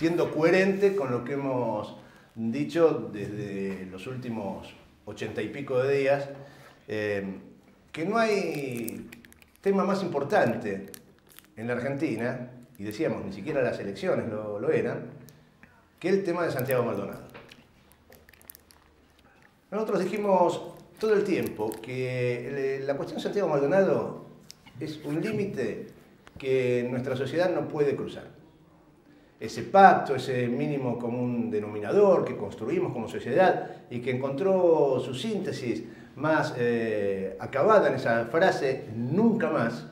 siendo coherente con lo que hemos dicho desde los últimos ochenta y pico de días, eh, que no hay tema más importante en la Argentina, y decíamos, ni siquiera las elecciones lo, lo eran, que el tema de Santiago Maldonado. Nosotros dijimos todo el tiempo que la cuestión de Santiago Maldonado es un límite que nuestra sociedad no puede cruzar. Ese pacto, ese mínimo común denominador que construimos como sociedad y que encontró su síntesis más eh, acabada en esa frase, nunca más,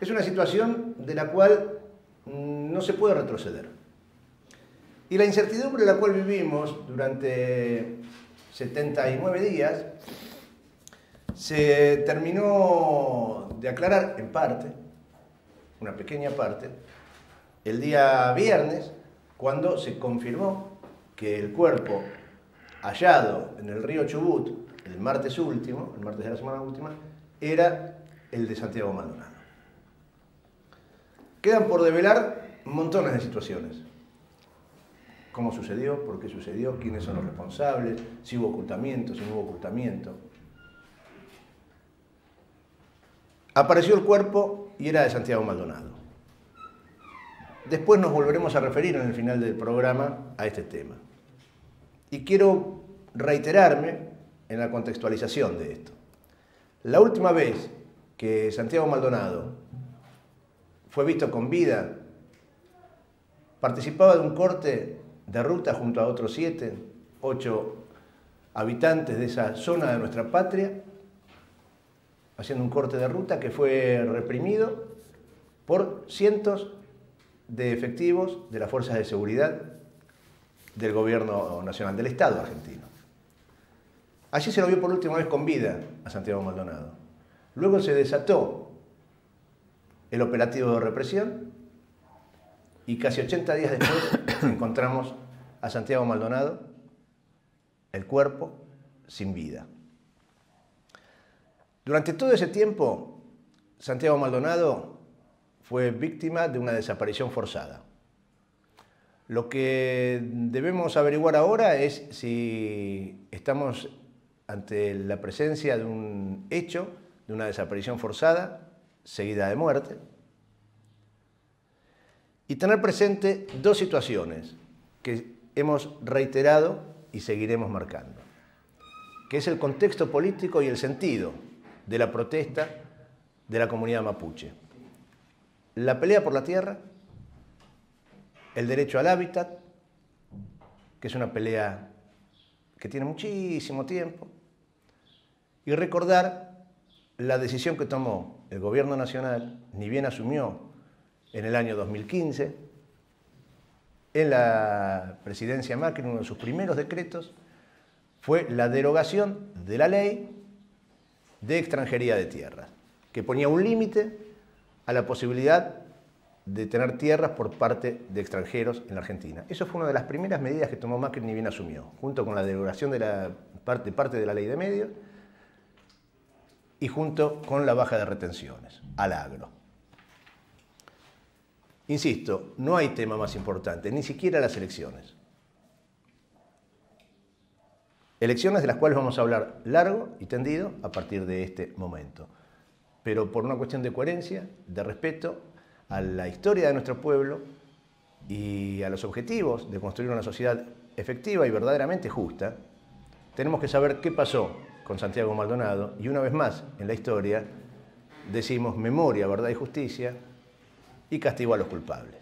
es una situación de la cual no se puede retroceder. Y la incertidumbre en la cual vivimos durante 79 días se terminó de aclarar en parte, una pequeña parte, el día viernes, cuando se confirmó que el cuerpo hallado en el río Chubut el martes último, el martes de la semana última, era el de Santiago Maldonado. Quedan por develar montones de situaciones. ¿Cómo sucedió? ¿Por qué sucedió? ¿Quiénes son los responsables? ¿Si hubo ocultamiento? ¿Si no hubo ocultamiento? Apareció el cuerpo y era de Santiago Maldonado. Después nos volveremos a referir en el final del programa a este tema. Y quiero reiterarme en la contextualización de esto. La última vez que Santiago Maldonado fue visto con vida, participaba de un corte de ruta junto a otros siete, ocho habitantes de esa zona de nuestra patria, haciendo un corte de ruta que fue reprimido por cientos de efectivos de las fuerzas de seguridad del gobierno nacional, del Estado argentino. Allí se lo vio por última vez con vida a Santiago Maldonado. Luego se desató el operativo de represión y casi 80 días después encontramos a Santiago Maldonado, el cuerpo sin vida. Durante todo ese tiempo, Santiago Maldonado fue víctima de una desaparición forzada. Lo que debemos averiguar ahora es si estamos ante la presencia de un hecho, de una desaparición forzada, seguida de muerte, y tener presente dos situaciones que hemos reiterado y seguiremos marcando, que es el contexto político y el sentido de la protesta de la comunidad mapuche. La pelea por la tierra, el derecho al hábitat, que es una pelea que tiene muchísimo tiempo, y recordar la decisión que tomó el gobierno nacional, ni bien asumió en el año 2015, en la presidencia Macri, uno de sus primeros decretos, fue la derogación de la ley de extranjería de tierras, que ponía un límite a la posibilidad de tener tierras por parte de extranjeros en la Argentina. Eso fue una de las primeras medidas que tomó Macri ni bien asumió, junto con la derogación de la parte, parte de la ley de medios y junto con la baja de retenciones, al agro. Insisto, no hay tema más importante, ni siquiera las elecciones. Elecciones de las cuales vamos a hablar largo y tendido a partir de este momento. Pero por una cuestión de coherencia, de respeto a la historia de nuestro pueblo y a los objetivos de construir una sociedad efectiva y verdaderamente justa, tenemos que saber qué pasó con Santiago Maldonado, y una vez más en la historia decimos memoria, verdad y justicia, y castigo a los culpables.